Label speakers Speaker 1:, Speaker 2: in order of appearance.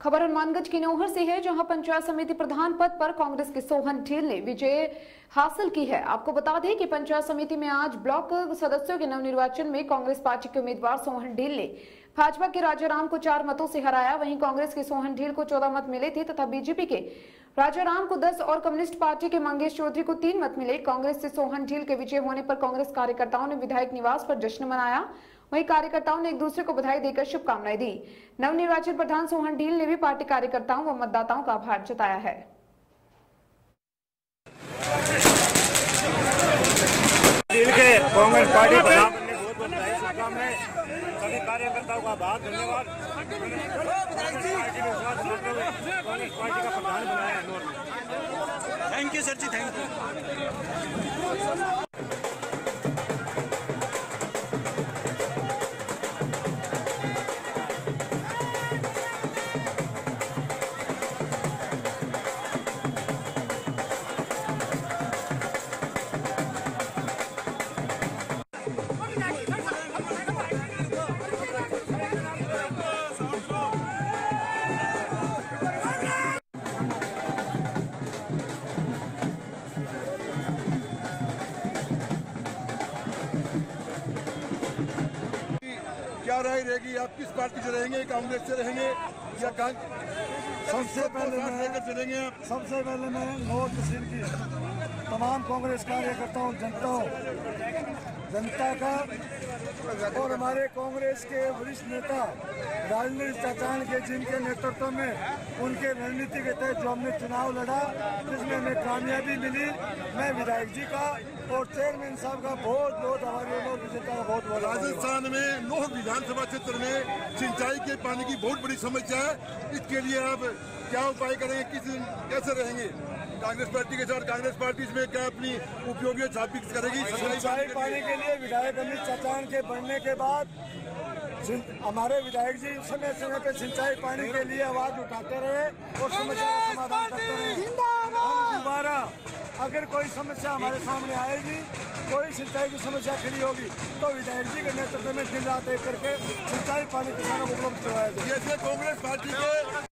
Speaker 1: खबर हनुमानगंज की नौहर से है, जहाँ पंचायत समिति प्रधान पद पर कांग्रेस के सोहन ढील ने विजय हासिल की है। आपको बता दें कि पंचायत समिति में आज ब्लॉक सदस्यों के नवनिर्वाचन में कांग्रेस पार्टी के उम्मीदवार सोहन ढील ने भाजपा के राजाराम को चार मतों से हराया। वहीं कांग्रेस के सोहन ढील को चौदह मत मिले थे तथा बीजेपी के राजाराम को दस और कम्युनिस्ट पार्टी के मंगेश चौधरी को तीन मत मिले। कांग्रेस से सोहन ढील के विजय होने पर कांग्रेस कार्यकर्ताओं ने विधायक निवास पर जश्न मनाया। वहीं कार्यकर्ताओं ने एक दूसरे को बधाई देकर शुभकामनाएँ दी। नवनिर्वाचित प्रधान सोहन ढील ने भी पार्टी कार्यकर्ताओं व मतदाताओं का आभार जताया है।
Speaker 2: कांग्रेस पार्टी प्रधान बनने बहुत बहुत बधाई शुभकामनाएँ। सभी कार्यकर्ताओं का आभार धन्यवाद। कांग्रेस पार्टी का प्रधान बनाया thank you sir ji thank you
Speaker 3: क्या राय रहेगी आप किस पार्टी से रहेंगे कांग्रेस से रहेंगे या
Speaker 4: सबसे पहले मैं
Speaker 3: चलेंगे आप
Speaker 4: सबसे पहले मैं नॉर्थ तहसील की तमाम कांग्रेस कार्यकर्ताओं जनताओं जनता का और हमारे कांग्रेस के वरिष्ठ नेता राजनीतिक चाचान के जिनके नेतृत्व में उनके रणनीति के तहत जो हमने चुनाव लड़ा जिसमें हमें कामयाबी मिली मैं विधायक जी का और चेयरमैन साहब का बहुत बहुत हमारे का बहुत बहुत आभार।
Speaker 3: राजस्थान में नोह विधानसभा क्षेत्र में सिंचाई के पानी की बहुत बड़ी समस्या है। इसके लिए आप क्या उपाय करेंगे? किस कैसे रहेंगे? कांग्रेस पार्टी के साथ कांग्रेस पार्टी इसमें क्या अपनी उपयोगिता स्थापित करेगी?
Speaker 4: सिंचाई पानी के लिए विधायक अमित चाचान के बढ़ने के बाद हमारे विधायक जी समय समय पर सिंचाई पानी के लिए आवाज़ उठाते रहे और समस्या का समाधान करते रहे। अगर कोई समस्या हमारे सामने आएगी, कोई सिंचाई की समस्या खड़ी होगी तो विधायक जी के नेतृत्व में दिन रात एक करके सिंचाई पानी किसानों को उपलब्ध करवाया जाए।
Speaker 3: जैसे कांग्रेस पार्टी के